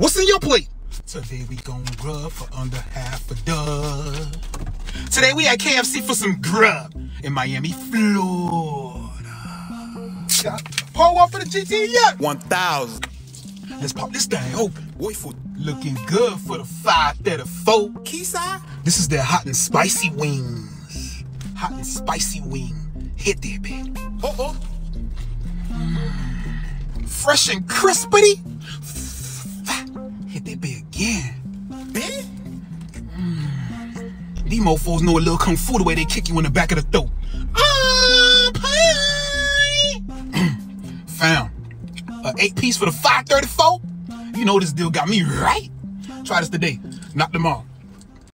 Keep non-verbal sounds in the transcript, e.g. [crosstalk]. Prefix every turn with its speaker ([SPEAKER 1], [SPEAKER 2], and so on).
[SPEAKER 1] What's in your plate? Today we gon' grub for under half a dub. Today we at KFC for some grub in Miami, Florida. Pour one for the GT yet?
[SPEAKER 2] 1000.
[SPEAKER 1] Let's pop this thing open.
[SPEAKER 2] Wait for
[SPEAKER 1] Looking good for the 534.
[SPEAKER 2] Kisa?
[SPEAKER 1] This is their hot and spicy wings. Hot and spicy wing. Hit that bit.
[SPEAKER 2] Oh, oh.
[SPEAKER 1] Fresh and crispity. Hit that bit again.
[SPEAKER 2] Man?
[SPEAKER 1] These mofos know a little kung fu the way they kick you in the back of the throat. Ah, pie. [clears throat] Found a eight piece for the 534. You know this deal got me right. Try this today, not tomorrow.